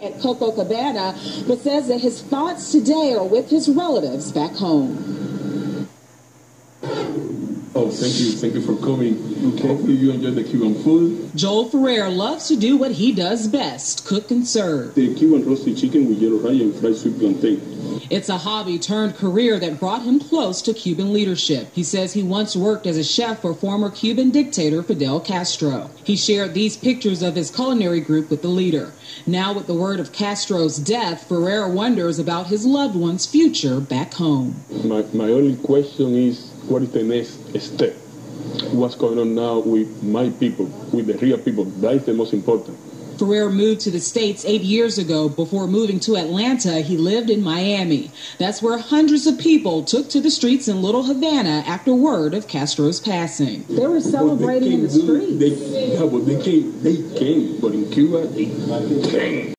at Coco Cabana, but says that his thoughts today are with his relatives back home. Oh, thank you. Thank you for coming. Hopefully you enjoy the Cuban food. Joel Ferrer loves to do what he does best, cook and serve. The Cuban roasted chicken with yellow rice and fried sweet plantain. It's a hobby turned career that brought him close to Cuban leadership. He says he once worked as a chef for former Cuban dictator Fidel Castro. He shared these pictures of his culinary group with the leader. Now, with the word of Castro's death, Ferrer wonders about his loved one's future back home. My, my only question is what is the next step? What's going on now with my people, with the real people? That is the most important. Ferrer moved to the States eight years ago. Before moving to Atlanta, he lived in Miami. That's where hundreds of people took to the streets in Little Havana after word of Castro's passing. They were celebrating in the streets. They, yeah, but they came, they came, but in Cuba, they came.